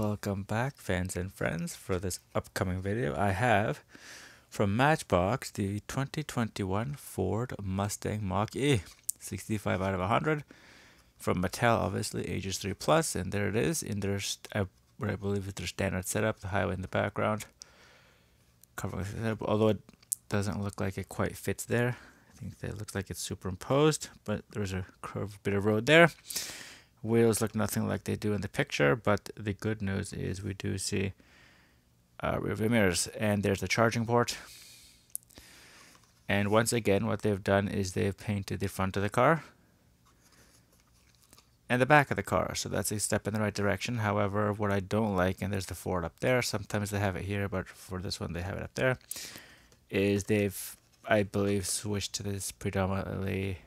Welcome back fans and friends for this upcoming video. I have from Matchbox the 2021 Ford Mustang Mach-E 65 out of 100 from Mattel obviously ages 3 plus and there it is in their uh, what I believe is their standard setup the highway in the background. Covering although it doesn't look like it quite fits there. I think that looks like it's superimposed but there's a curved bit of road there Wheels look nothing like they do in the picture, but the good news is we do see uh, rear view mirrors. And there's the charging port. And once again, what they've done is they've painted the front of the car and the back of the car. So that's a step in the right direction. However, what I don't like, and there's the Ford up there, sometimes they have it here, but for this one they have it up there, is they've, I believe, switched to this predominantly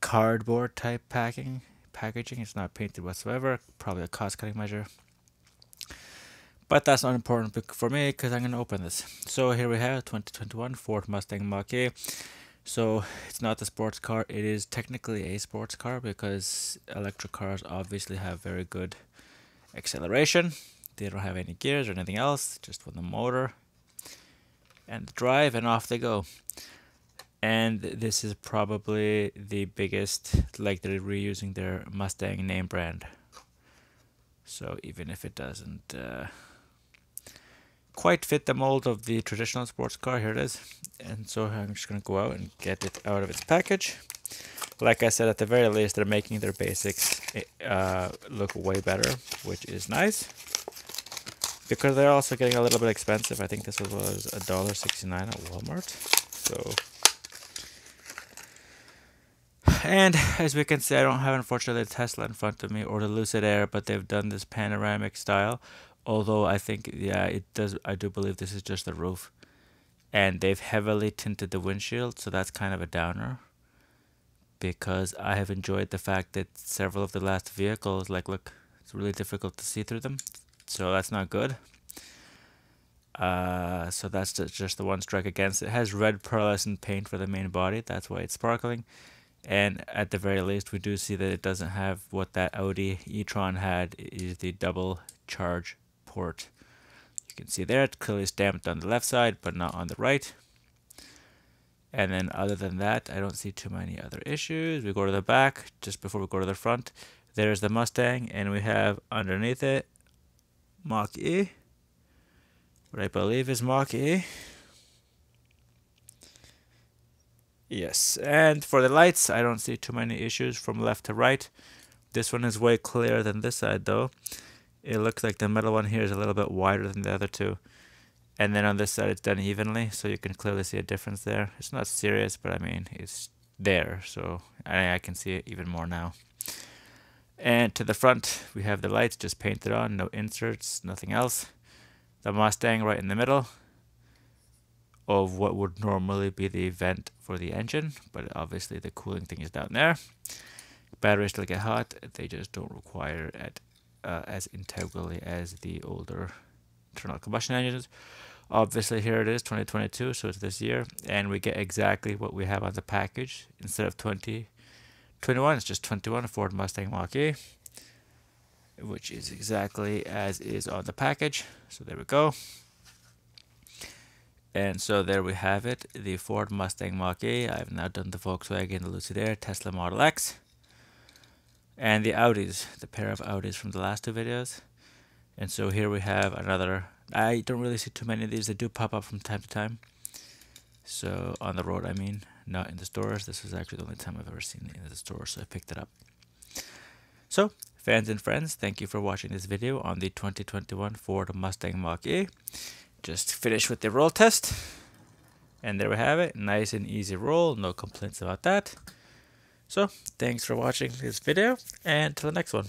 cardboard type packing packaging. It's not painted whatsoever. Probably a cost cutting measure. But that's not important for me because I'm going to open this. So here we have 2021 Ford Mustang Mach-E. So it's not the sports car. It is technically a sports car because electric cars obviously have very good acceleration. They don't have any gears or anything else, just with the motor and the drive and off they go and this is probably the biggest like they're reusing their Mustang name brand. So even if it doesn't uh, quite fit the mold of the traditional sports car here it is. And so I'm just gonna go out and get it out of its package. Like I said at the very least they're making their basics uh, look way better which is nice. Because they're also getting a little bit expensive. I think this was a dollar 69 at Walmart. So and as we can see, I don't have unfortunately the Tesla in front of me or the Lucid Air, but they've done this panoramic style. Although I think, yeah, it does. I do believe this is just the roof, and they've heavily tinted the windshield, so that's kind of a downer. Because I have enjoyed the fact that several of the last vehicles, like, look, it's really difficult to see through them, so that's not good. Uh, so that's just the one strike against. It has red pearlescent paint for the main body. That's why it's sparkling and at the very least we do see that it doesn't have what that Audi e-tron had. Is the double charge port. You can see there it's clearly stamped on the left side but not on the right. And then other than that I don't see too many other issues. We go to the back just before we go to the front there's the Mustang and we have underneath it Mach-E what I believe is Mach-E Yes, and for the lights, I don't see too many issues from left to right. This one is way clearer than this side though. It looks like the middle one here is a little bit wider than the other two. And then on this side it's done evenly, so you can clearly see a difference there. It's not serious, but I mean, it's there, so I, I can see it even more now. And to the front, we have the lights just painted on, no inserts, nothing else. The Mustang right in the middle, of what would normally be the vent for the engine, but obviously the cooling thing is down there. Batteries still get hot, they just don't require it uh, as integrally as the older internal combustion engines. Obviously here it is 2022, so it's this year, and we get exactly what we have on the package. Instead of 2021, it's just 21 Ford Mustang Mach-E, which is exactly as is on the package. So there we go. And so there we have it, the Ford Mustang Mach-E. I've now done the Volkswagen, the Lucid Air, Tesla Model X, and the Audis, the pair of Audis from the last two videos. And so here we have another, I don't really see too many of these, they do pop up from time to time. So on the road, I mean, not in the stores. This was actually the only time I've ever seen it in the store, so I picked it up. So, fans and friends, thank you for watching this video on the 2021 Ford Mustang Mach-E just finish with the roll test. And there we have it. Nice and easy roll. No complaints about that. So, thanks for watching this video. And to the next one.